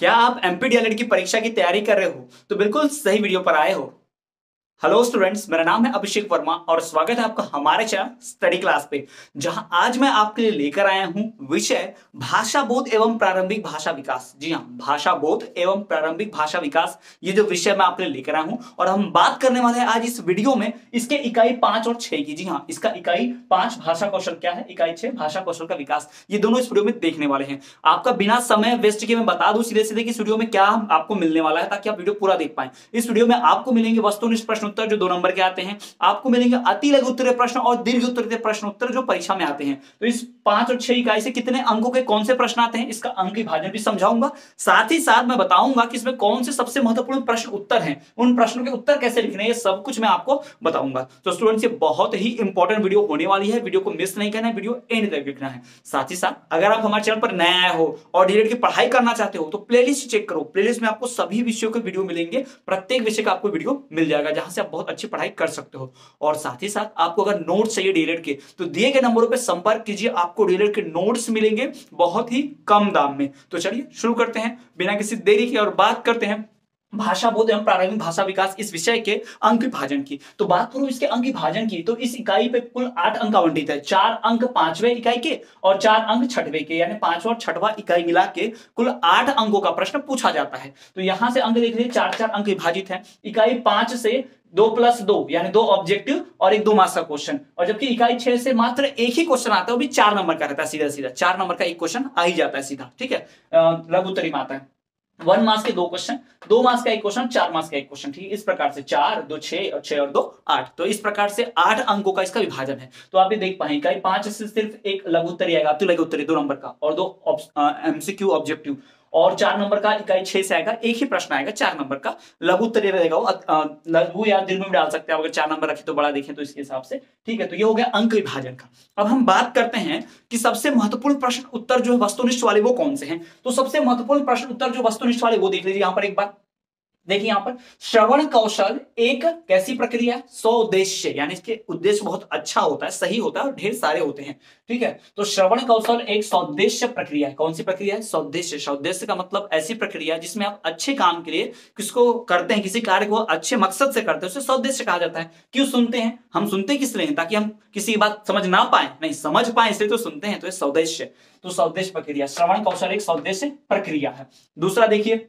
क्या आप एमपीडीएलएड की परीक्षा की तैयारी कर रहे हो? तो बिल्कुल सही वीडियो पर आए हो। हेलो स्टूडेंट्स मेरा नाम है अभिषेक वर्मा और स्वागत है आपका हमारे चैनल स्टडी क्लास पे, जहाँ आज मैं आपके लिए लेकर आया हूँ विषय भाषा बोध एवं प्रारंभिक भाषा विकास। जी हाँ, भाषा बोध एवं प्रारंभिक भाषा विकास, ये जो विषय मैं आपके लिए लेकर आया हूँ और हम बात करने वाले हैं आज इस वीडियो में इसके इकाई पाँच और छह की। जी हाँ इसका इकाई पाँच भाषा कौशल क्या है? इकाई छह भाषा कौशल का विकास। ये दोनों इस वीडियो में देखने वाले हैं। आपका बिना समय वेस्ट के मैं बता दू सीधे सीधे इस वीडियो में क्या आपको मिलने वाला है ताकि आप वीडियो पूरा देख पाए। इस वीडियो में आपको मिलेंगे वस्तुनिष्ठ प्रश्न उत्तर जो दो नंबर के आते हैं, आपको मिलेंगे अति लघु उत्तरीय प्रश्न और दीर्घ उत्तरीय प्रश्न उत्तर जो परीक्षा में आते हैं। तो इस पाँच और छह इकाई से कितने अंकों के कौन से प्रश्न आते हैं, इसका अंक विभाजन भी समझाऊँगा। साथ ही साथ मैं बताऊँगा कि इसमें कौन से सबसे महत्वपूर्ण प्रश्न उत्तर हैं, उन प्रश्नों के उत्तर कैसे लिखने ये सब कुछ मैं आपको बताऊँगा। तो स्टूडेंट्स ये बहुत ही इंपॉर्टेंट वीडियो होने वाली है वीडियो को मिस नहीं करना है वीडियो एंड तक देखना है। साथ ही साथ, अगर आप हमारे चैनल पर नए आए हो और डीएड की पढ़ाई करना चाहते हो तो प्लेलिस्ट चेक करो। प्लेलिस्ट में आपको सभी विषयों के वीडियो मिलेंगे, प्रत्येक विषय का आपको वीडियो मिल जाएगा, जहाँ से आप बहुत अच्छी पढ़ाई कर सकते हो। और साथ ही साथ आपको अगर नोट्स चाहिए डीएलएड के तो दिए गए नंबरों पर संपर्क कीजिए, आपको डीएलएड के नोट्स मिलेंगे बहुत ही कम दाम में। तो चलिए शुरू करते हैं, बिना किसी देरी के और बात करते हैं। भाषा बोध एवं प्रारंभिक भाषा विकास इस विषय के अंक विभाजन की। तो बात करूँ इसके अंक विभाजन की तो इस इकाई पे कुल आठ अंक आवंटित है। चार अंक पांचवे इकाई के और चार अंक छठवे के, यानी पांचवा और छठवा इकाई मिला के कुल आठ अंकों का प्रश्न पूछा जाता है। तो यहाँ से अंक देख लीजिए, चार चार अंक विभाजित है। इकाई पाँच से दो प्लस दो, यानी दो ऑब्जेक्टिव और एक दो मार्क्स का क्वेश्चन और जबकि इकाई छह से मात्र एक ही क्वेश्चन आता है, वो भी चार नंबर का रहता है, सीधा सीधा। चार नंबर का एक क्वेश्चन आ ही जाता है, सीधा। ठीक है? लघु उत्तरी में आता है। वन मार्क्स के दो क्वेश्चन दो मार्क्स का एक क्वेश्चन चार मार्क्स का एक क्वेश्चन ठीक है? इस प्रकार से चार, दो, छह, और छह और दो, आठ। तो इस प्रकार से आठ अंकों का इसका विभाजन है। तो आप ये देख पाएँगे पाँच से सिर्फ़ एक लघु उत्तर आएगा। तो लघु उत्तरी, दो नंबर का, और दो एमसीक्यू ऑब्जेक्टिव और चार नंबर का इकाई छह से आएगा, एक ही प्रश्न आएगा, चार नंबर का। लघु उत्तर रहेगा वो लघु या दीर्घ में डाल सकते हैं, अगर चार नंबर रखे तो बड़ा देखें तो इसके हिसाब से। ठीक है तो ये हो गया अंक विभाजन का। अब हम बात करते हैं कि सबसे महत्वपूर्ण प्रश्न उत्तर जो है वस्तुनिष्ठ वाले वो कौन से हैं? तो सबसे महत्वपूर्ण प्रश्न उत्तर जो वस्तुनिष्ठ वाले वो देख लीजिए, यहाँ पर एक बार देखिए यहाँ पर, श्रवण कौशल एक कैसी प्रक्रिया है? सौ उद्देश्य यानी इसके उद्देश्य बहुत अच्छा होता है, सही होता है और ढेर सारे होते हैं, ठीक है? तो श्रवण कौशल एक सौदेश्य प्रक्रिया है। कौन सी प्रक्रिया है? सौदेश्य। सौदेश्य का मतलब ऐसी प्रक्रिया जिसमें आप अच्छे काम के लिए किसको करते हैं, किसी कार्य को अच्छे मकसद से करते हैं, उसे सौदेश्य कहा जाता है। क्यों सुनते हैं? हम सुनते किस लिए ताकि हम किसी बात समझ ना पाए। नहीं, समझ पाए, इसलिए तो सुनते हैं तो सौदेश्य। तो सौदेश्य प्रक्रिया, श्रवण कौशल एक सौदेश्य प्रक्रिया है। दूसरा देखिए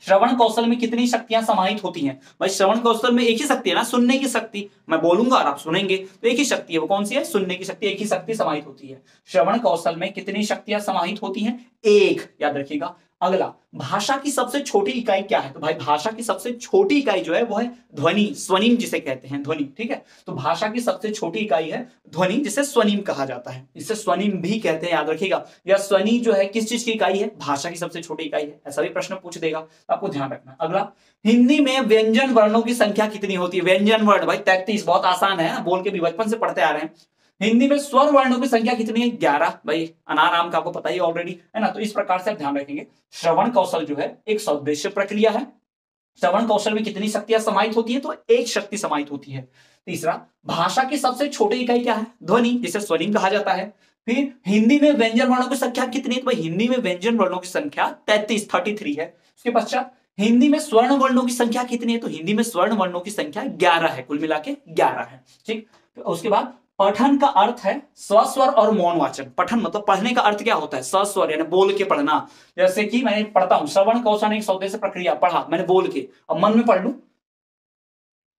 श्रवण कौशल में कितनी शक्तियाँ समाहित होती हैं? भाई, श्रवण कौशल में एक ही शक्ति है ना? सुनने की शक्ति। मैं बोलूँगा और आप सुनेंगे तो एक ही शक्ति है। वो कौन सी है? सुनने की शक्ति, एक ही शक्ति समाहित होती है। श्रवण कौशल में कितनी शक्तियाँ समाहित होती हैं? एक। याद रखिएगा अगला, भाषा की सबसे छोटी इकाई क्या है? तो भाई, भाषा की सबसे छोटी इकाई जो है, वो है ध्वनि, स्वनिम जिसे कहते हैं, ध्वनि, ठीक है? तो भाषा की सबसे छोटी इकाई है ध्वनि, जिसे स्वनिम कहा जाता है। इसे स्वनिम भी कहते हैं, याद रखिएगा। या स्वनि जो है, किस चीज़ की इकाई है? भाषा की सबसे छोटी इकाई है, ऐसा भी प्रश्न पूछ देगा आपको ध्यान रखना। अगला, हिंदी में व्यंजन वर्णों की संख्या कितनी होती है? व्यंजन वर्ण भाई, तैतीस, बहुत आसान है, बोल के भी बचपन से पढ़ते आ रहे हैं। हिंदी में स्वर वर्णों की संख्या कितनी है? ग्यारह। भाई, अनाराम का आपको पता ही ऑलरेडी है ना? तो इस प्रकार से आप ध्यान रखेंगे। श्रवण कौशल जो है, एक सौदेश्य प्रक्रिया है। श्रवण कौशल में कितनी शक्तियाँ समाहित होती है? तो एक शक्ति समाहित होती है। तीसरा, भाषा की सबसे छोटी इकाई क्या है? ध्वनि, जिसे स्वनिम कहा जाता है। फिर, हिंदी में व्यंजन वर्णों की संख्या कितनी है? तो हिंदी में व्यंजन वर्णों की संख्या तैतीस थर्टी थ्री है। उसके पश्चात, हिंदी में स्वर्ण वर्णों की संख्या कितनी है? तो हिंदी में स्वर्ण वर्णों की संख्या ग्यारह है, कुल मिला के ग्यारह है। ठीक? उसके बाद पठन का अर्थ है सस्वर और मौन वाचन पठन मतलब पढ़ने का अर्थ क्या होता है? सस्वर, यानी बोल के पढ़ना। जैसे कि मैंने पढ़ता हूँ, श्रवण कौशन एक सौदे से प्रक्रिया, पढ़ा, मैंने बोल के। अब मन में पढ़ लू?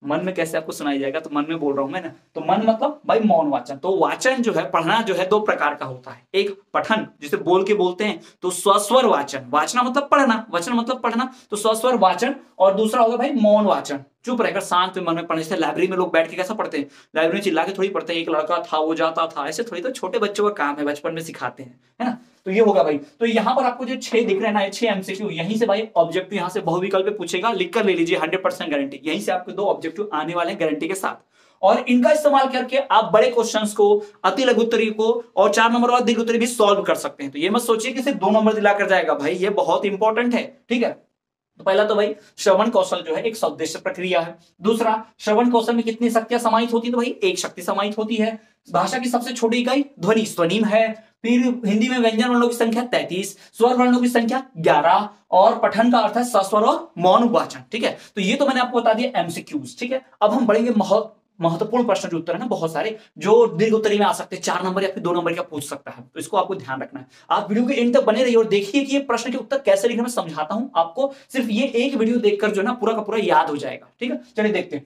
मन में कैसे आपको सुनाई जाएगा? तो मन में बोल रहा हूँ मैं ना। तो मन मतलब भाई मौन वाचन। तो वाचन जो है, पढ़ना जो है, दो प्रकार का होता है। एक पठन, जिसे बोल के बोलते हैं तो स्वस्वर वाचन। वाचना मतलब पढ़ना, वचन मतलब पढ़ना तो स्वस्वर वाचन, और दूसरा होगा भाई मौन वाचन। चुप रहकर शांत में मन में पढ़ने से लाइब्रेरी में लोग बैठ के कैसा पढ़ते हैं? लाइब्रेरी में चिल्ला के थोड़ी पढ़ते हैं, एक लड़का था, वो जाता था। ऐसे थोड़ी तो छोटे बच्चों का काम है, बचपन में सिखाते हैं, है ना? तो ये होगा भाई। तो यहाँ पर आपको जो छह दिख रहे ना छह एमसीक्यू यहीं से भाई ऑब्जेक्टिव यहाँ से बहुविकल्प पूछेगा लिख कर ले लीजिए हंड्रेड परसेंट गारंटी यहीं से आपके दो ऑब्जेक्टिव आने वाले हैं गारंटी के साथ। और इनका इस्तेमाल करके आप बड़े क्वेश्चंस को, अति लघुत्तरी को और चार नंबर और दीर्घ उत्तरी भी सॉल्व कर सकते हैं। तो ये मत सोचिए कि सिर्फ़ दो नंबर दिलाकर जाएगा भाई, ये बहुत इंपॉर्टेंट है, ठीक है? तो पहला तो भाई, श्रवण कौशल जो है एक सौदेश्य प्रक्रिया है। दूसरा, श्रवण कौशल में कितनी शक्तियाँ समाहित होती है? तो भाई, एक शक्ति समाहित होती है। भाषा की सबसे छोटी इकाई ध्वनि, स्वनिम है। फिर हिंदी में व्यंजन वर्णों की संख्या तैतीस, स्वर वर्णों की संख्या ग्यारह, और पठन का अर्थ है सस्वर और मौन वाचन ठीक है? तो ये तो मैंने आपको बता दिया एमसीक्यूज ठीक है? अब हम बढ़ेंगे महत्वपूर्ण प्रश्न जो उत्तर, है ना? बहुत सारे, जो दीर्घ उत्तरी में आ सकते हैं, चार नंबर या फिर दो नंबर का पूछ सकता है तो इसको आपको ध्यान रखना है। आप वीडियो के एंड तक बने रहिए और देखिए कि ये प्रश्न के उत्तर कैसे लिखना मैं समझाता हूँ, आपको सिर्फ़ ये एक वीडियो देखकर जो है ना, पूरा का पूरा याद हो जाएगा, ठीक है? चलिए देखते हैं।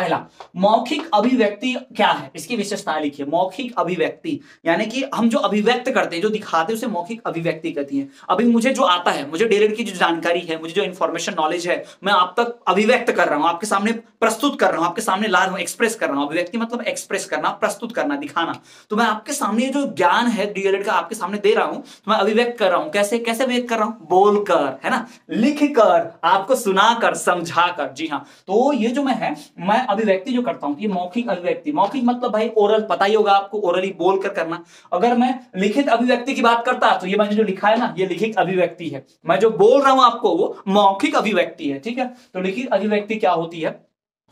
पहला, मौखिक अभिव्यक्ति क्या है? इसकी विशेषताएँ लिखिए। मौखिक अभिव्यक्ति, यानी कि हम जो अभिव्यक्त करते हैं, जो दिखाते हैं, उसे मौखिक अभिव्यक्ति कहती है। अभी मुझे जो आता है, मुझे डेलेट की जो जानकारी है, मुझे जो इन्फॉर्मेशन नॉलेज है, मैं आप तक अभिव्यक्त कर रहा हूँ, आपके सामने प्रस्तुत कर रहा हूँ, आपके सामने ला रहा हूँ एक्सप्रेस कर रहा हूँ। अभिव्यक्ति मतलब एक्सप्रेस करना, प्रस्तुत करना, दिखाना। तो मैं आपके सामने जो ज्ञान है डीएलएड का आपके सामने दे रहा हूँ तो मैं अभिव्यक्त कर रहा हूँ। कैसे कैसे व्यक्त कर रहा हूँ? बोलकर, है ना? लिख कर आपको सुनाकर, समझाकर। जी हाँ। तो ये जो मैं है, मैं अभिव्यक्ति जो करता हूँ, ये मौखिक अभिव्यक्ति। मौखिक मतलब भाई ओरल पता ही होगा आपको ओरली बोल कर करना। अगर मैं लिखित अभिव्यक्ति की बात करता तो ये मैंने जो लिखा है ना, ये लिखित अभिव्यक्ति है। मैं जो बोल रहा हूँ आपको, वो मौखिक अभिव्यक्ति है, ठीक है? तो लिखित अभिव्यक्ति क्या होती है?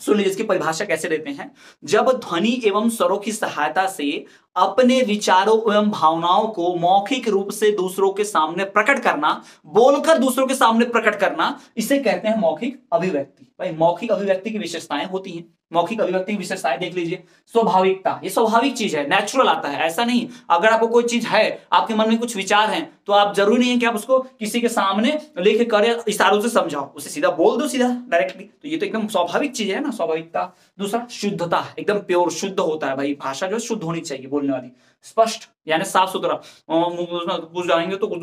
सुन लीजिए इसकी परिभाषा कैसे देते हैं। जब ध्वनि एवं स्वरों की सहायता से अपने विचारों एवं भावनाओं को मौखिक रूप से दूसरों के सामने प्रकट करना, बोलकर दूसरों के सामने प्रकट करना, इसे कहते हैं मौखिक अभिव्यक्ति। भाई, मौखिक अभिव्यक्ति की विशेषताएँ होती हैं। मौखिक अभिव्यक्ति की विशेषताएँ देख लीजिए। स्वाभाविकता, ये स्वाभाविक चीज़ है नेचुरल आता है, ऐसा नहीं। अगर आपको कोई चीज़ है, आपके मन में कुछ विचार हैं तो आप ज़रूरी नहीं है कि आप उसको किसी के सामने लेके कर इशारों से समझाओ। उसे सीधा बोल दो सीधा डायरेक्टली तो ये तो एकदम स्वाभाविक चीज़ है ना, स्वाभाविकता। दूसरा, शुद्धता, एकदम प्योर शुद्ध होता है। भाई, भाषा जो शुद्ध होनी चाहिए, बोलने वाली। स्पष्ट, यानी साफ़ सुथरा पूछ जाएँगे तो कुछ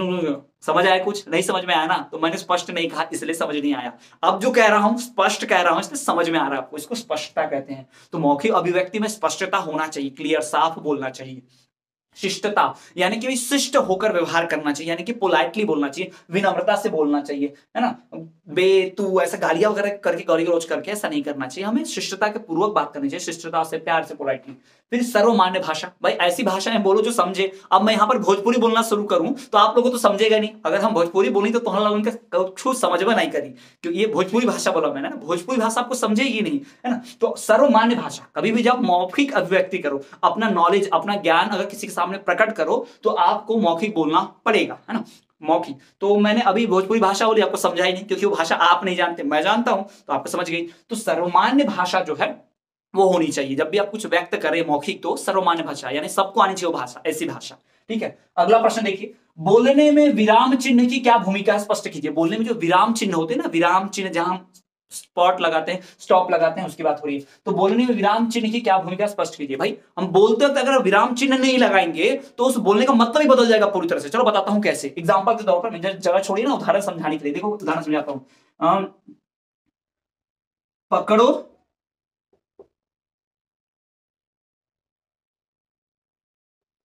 समझ आया कुछ? नहीं समझ में आया ना? तो मैंने स्पष्ट नहीं कहा, इसलिए समझ नहीं आया। अब जो कह रहा हूँ, स्पष्ट कह रहा हूँ, इसलिए समझ में आ रहा है आपको। इसको स्पष्टता कहते हैं। तो मौखिक अभिव्यक्ति में स्पष्टता होना चाहिए क्लियर साफ़ बोलना चाहिए। शिष्टता, यानी कि शिष्ट होकर व्यवहार करना चाहिए, यानी कि पोलाइटली बोलना चाहिए, विनम्रता से बोलना चाहिए, है ना? बे, तू, ऐसा गालियाँ वगैरह करके गौरी गरोज करके ऐसा नहीं करना चाहिए। हमें शिष्टता के पूर्वक बात करनी चाहिए, शिष्टता से, प्यार से पोलाइटली फिर सर्वमान्य भाषा। भाई, ऐसी भाषाएँ बोलो जो समझे। अब मैं यहाँ पर भोजपुरी बोलना शुरू करूँ तो आप लोगों तो समझेगा नहीं। अगर हम भोजपुरी बोली तो हम लोगों के समझ में नहीं करी। क्योंकि ये भोजपुरी भाषा बोला मैंने भोजपुरी भाषा आपको समझेगी नहीं, है ना? तो सर्वमान्य भाषा। कभी भी जब मौखिक अभिव्यक्ति करो। अपना नॉलेज अपना ज्ञान अगर किसी के सामने प्रकट करो तो आपको मौखिक बोलना पड़ेगा, है ना? मौखिक। तो मैंने अभी भोजपुरी भाषा बोली आपको समझाई नहीं, क्योंकि वो भाषा आप नहीं जानते, मैं जानता हूँ तो आपको समझ गई। तो सर्वमान्य भाषा जो है, वो होनी चाहिए। जब भी आप कुछ व्यक्त करें मौखिक तो सर्वमान्य भाषा, यानी सबको आनी चाहिए भाषा, ऐसी भाषा। ठीक है? अगला प्रश्न देखिए। बोलने में विराम चिन्ह की क्या भूमिका स्पष्ट कीजिए। बोलने में जो विराम चिन्ह होते हैं ना, विराम चिन्ह, जहाँ स्पॉट लगाते हैं, स्टॉप लगाते हैं, उसकी बात हो रही है तो बोलने में विराम चिन्ह की क्या भूमिका स्पष्ट कीजिए भाई। हम बोलते वक्त अगर विराम चिन्ह नहीं लगाएँगे तो उस बोलने का मतलब ही बदल जाएगा पूरी तरह से। चलो बताता हूँ कैसे। एग्ज़ाम्पल के तौर पर जगह छोड़िए ना, उदाहरण समझाने के लिए। देखो, उदाहरण समझाता हूँ। पकड़ो।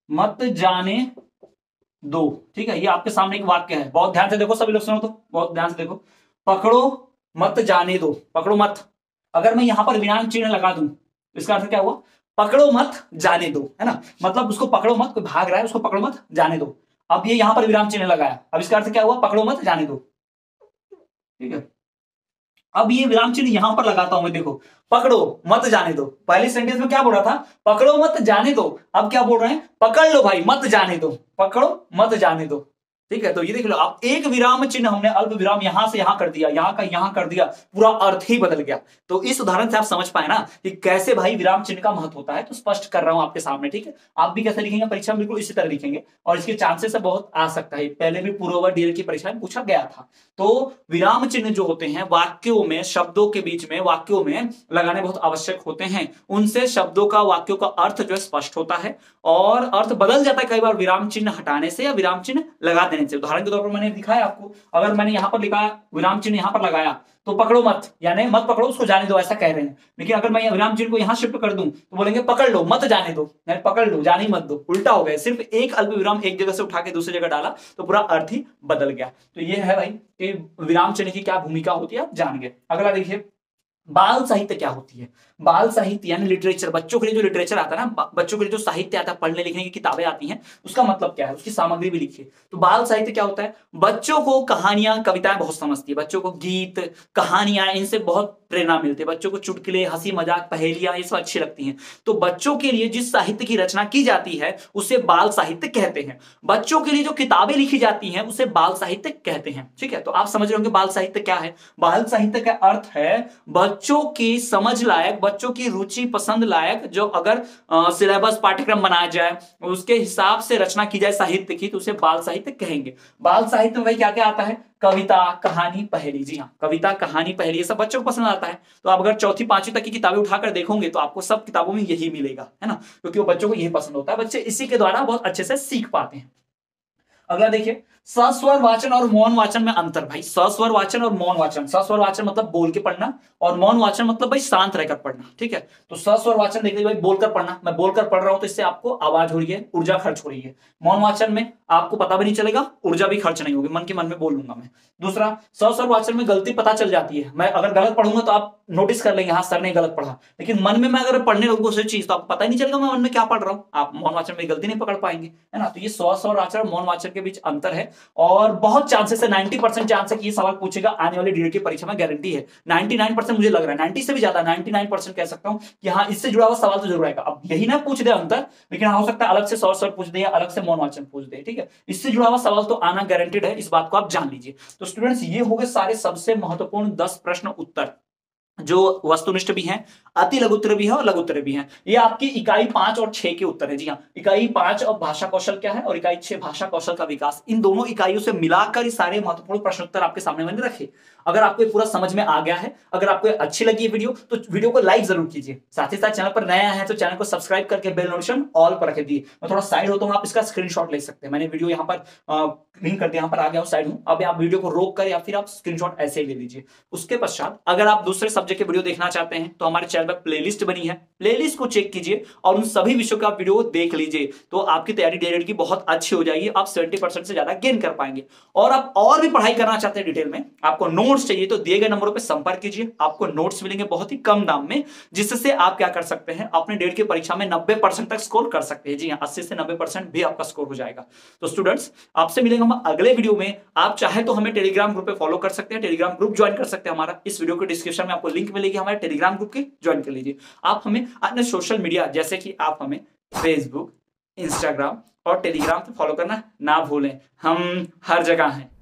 मत जाने दो। ठीक है, ये आपके सामने एक वाक्य है। बहुत ध्यान से देखो, सभी लोग सुनो तो। बहुत ध्यान से देखो। पकड़ो। मत जाने दो, पकड़ो मत। अगर मैं यहाँ पर विराम चिन्ह लगा दूँ इसका अर्थ क्या हुआ? पकड़ो मत, जाने दो, है ना? मतलब उसको पकड़ो मत, कोई भाग रहा है, उसको पकड़ो मत, जाने दो। अब ये यहाँ पर विराम चिन्ह लगाया। अब इसका अर्थ क्या हुआ? पकड़ो मत, जाने दो। ठीक है? अब ये विराम चिन्ह यहाँ पर लगाता हूँ मैं, देखो। पकड़ो मत, जाने दो। पहले सेंटेंस में क्या बोल रहा था? पकड़ो मत, जाने दो। अब क्या बोल रहे हैं? पकड़ लो भाई, मत जाने दो। पकड़ो मत, जाने दो। ठीक है? तो ये देख लो आप एक विराम चिन्ह हमने, अल्प विराम यहाँ से यहाँ कर दिया, यहाँ का यहाँ कर दिया, पूरा अर्थ ही बदल गया। तो इस उदाहरण से आप समझ पाए ना कि कैसे भाई विराम चिन्ह का महत्व होता है तो स्पष्ट कर रहा हूँ आपके सामने, ठीक है? आप भी कैसे लिखेंगे? परीक्षा बिल्कुल इसी तरह लिखेंगे, और इसके चांसेस बहुत आ सकता है। पहले भी पूर्व डीएल की परीक्षा में पूछा गया था। तो विराम चिन्ह जो होते हैं, वाक्यों में, शब्दों के बीच में, वाक्यों में लगाने बहुत आवश्यक होते हैं। उनसे शब्दों का, वाक्यों का अर्थ जो है स्पष्ट होता है, और अर्थ बदल जाता है कई बार विराम चिन्ह हटाने से या विराम चिन्ह लगा देने से उदाहरण के तौर पर मैंने दिखाया आपको, अगर मैंने यहाँ पर लिखा, विराम चिन्ह यहाँ पर लगाया तो पकड़ो मत, यानी मत पकड़ो, उसको जाने दो, ऐसा कह रहे हैं। लेकिन अगर मैं विराम चिन्ह को यहाँ शिफ्ट कर दूँ तो बोलेंगे, पकड़ लो, मत जाने दो, यानी पकड़ लो, जाने मत दो, उल्टा हो गया, सिर्फ़ एक अल्प विराम एक जगह से उठा के दूसरी जगह डाला तो पूरा अर्थ ही बदल गया। तो ये है भाई, कि विराम चिन्ह की क्या भूमिका होती है, आप जान गए। अगला देखिए, बाल साहित्य क्या होती है? बाल साहित्य यानी लिटरेचर बच्चों के लिए जो लिटरेचर आता है ना बच्चों के लिए जो साहित्य आता है, पढ़ने लिखने की किताबें आती हैं, उसका मतलब क्या है? उसकी सामग्री भी लिखिए। तो बाल साहित्य क्या होता है? बच्चों को कहानियाँ, कविताएँ बहुत समझती है। बच्चों को गीत, कहानियाँ, इनसे बहुत प्रेरणा मिलती है। बच्चों को चुटकुले, हँसी मज़ाक, पहेलियाँ, ये सब अच्छी लगती हैं। तो बच्चों के लिए जिस साहित्य की रचना की जाती है, उसे बाल साहित्य कहते हैं। बच्चों के लिए जो किताबें लिखी जाती हैं, उसे बाल साहित्य कहते हैं। ठीक है? तो आप समझ रहे होंगे बाल साहित्य क्या है? बाल साहित्य का अर्थ है, बच्चों की समझ लायक बच्चों की रुचि पसंद लायक जो अगर सिलेबस पाठ्यक्रम बनाया जाए, उसके हिसाब से रचना की जाए साहित्य की तो उसे बाल साहित्य कहेंगे। बाल साहित्य में भाई क्या क्या आता है? कविता, कहानी, पहेली। जी हाँ कविता, कहानी, पहेली, ये सब बच्चों को पसंद आता है। तो आप अगर चौथी, पांचवी तक की किताबें उठाकर देखोगे तो आपको सब किताबों में यही मिलेगा, है ना? क्योंकि वो बच्चों को यही पसंद होता है। बच्चे इसी के द्वारा बहुत अच्छे से सीख पाते हैं। अगला देखिए सस्वर वाचन और मौन वाचन में अंतर भाई। सस्वर वाचन और मौन वाचन सस्वर वाचन मतलब बोल के पढ़ना और मौन वाचन मतलब भाई शांत रहकर पढ़ना, ठीक है? तो सस्वर वाचन देखिए भाई, बोलकर पढ़ना। मैं बोलकर पढ़ रहा हूँ तो इससे आपको आवाज़ हो रही है, ऊर्जा खर्च हो रही है। मौन वाचन में आपको पता भी नहीं चलेगा, ऊर्जा भी खर्च नहीं होगी। मन के मन में बोल लूँगा मैं। दूसरा सस्वर वाचन में गलती पता चल जाती है। मैं अगर गलत पढ़ूँगा तो आप नोटिस कर लेंगे हाँ सर ने गलत पढ़ा। लेकिन मन में मैं अगर पढ़ने लगूँगा उसे चीज़ तो आपको पता ही नहीं चलेगा मैं मन में क्या पढ़ रहा हूँ। आप मौन वाचन में गलती नहीं पकड़ पाएँगे, है ना? तो ये सौ और वाचन और मौन वाचन के बीच अंतर है। और बहुत चांसेस है नाइनटी परसेंट चांस है कि ये सवाल पूछेगा। आने वाली डीएड की परीक्षा में गारंटी है। नाइनटी नाइन परसेंट मुझे लग रहा है। नाइनटी से भी ज़्यादा नाइनटी नाइन परसेंट कह सकता हूँ कि हाँ इससे जुड़ा हुआ सवाल तो ज़रूर आएगा। अब यही ना पूछ दे अंतर लेकिन हो सकता है अलग से सौ सौ पूछ दे या अलग से मौन वाचन पूछ दे, ठीक है? इससे जुड़ा हुआ सवाल तो आना गारंटेड है, इस बात को आप जान लीजिए। तो स्टूडेंट्स ये हो गए सारे सबसे महत्वपूर्ण दस प्रश्न उत्तर। जो वस्तुनिष्ठ भी हैं, अति लघुत्तर भी है और लघुत्तर भी है। ये आपकी इकाई पाँच और छह के उत्तर है। जी हाँ इकाई पाँच और भाषा कौशल क्या है और इकाई छह भाषा कौशल का विकास। इन दोनों इकाइयों से मिलाकर सारे महत्वपूर्ण प्रश्न उत्तर आपके सामने मैंने रखे। अगर आपको पूरा समझ में आ गया है, अगर आपको अच्छी लगी वीडियो तो वीडियो को लाइक ज़रूर कीजिए। साथ ही साथ चैनल पर नया है तो चैनल को सब्सक्राइब करके बेल नोटिफिकेशन ऑल पर रख दिए मैं थोड़ा साइड होता हूँ आप इसका स्क्रीनशॉट ले सकते हैं। मैंने वीडियो यहाँ पर लिंक कर दिया, यहाँ पर आ गया साइड हूँ। अब आप वीडियो को रोक कर या फिर आप स्क्रीनशॉट ऐसे ले लीजिए। उसके पश्चात, अगर आप दूसरे सब्जेक्ट के वीडियो देखना चाहते हैं तो हमारे चैनल पर प्लेलिस्ट बनी है। प्लेलिस्ट को चेक कीजिए और उन सभी विषयों का वीडियो देख लीजिए तो आपकी तैयारी डेरेड की बहुत अच्छी हो जाएगी। आप सेवेंटी से ज़्यादा गेन कर पाएँगे। और आप और भी पढ़ाई करना चाहते हैं डिटेल में, आपको नोट्स चाहिए तो दिए गए नंबरों पर संपर्क कीजिए। आपको नोट्स मिलेंगे बहुत ही कम दाम में, जिससे आप क्या कर सकते हैं, अपने डेट की परीक्षा में नब्बे तक स्कोर कर सकते हैं। जी हाँ अस्सी से नब्बे भी आपका स्कोर हो जाएगा। तो स्टूडेंट्स आपसे मिलेंगे हम अगले वीडियो में। आप चाहे तो हमें टेलीग्राम ग्रुप पे फॉलो कर सकते हैं टेलीग्राम ग्रुप ज्वाइन कर सकते हैं हमारा। इस वीडियो के डिस्क्रिप्शन में आपको लिंक मिलेगी, हमारे टेलीग्राम ग्रुप के ज्वाइन कर लीजिए। आप हमें अन्य सोशल मीडिया जैसे कि आप हमें फेसबुक इंस्टाग्राम और टेलीग्राम पे फॉलो करना ना भूलें। हम हर जगह हैं।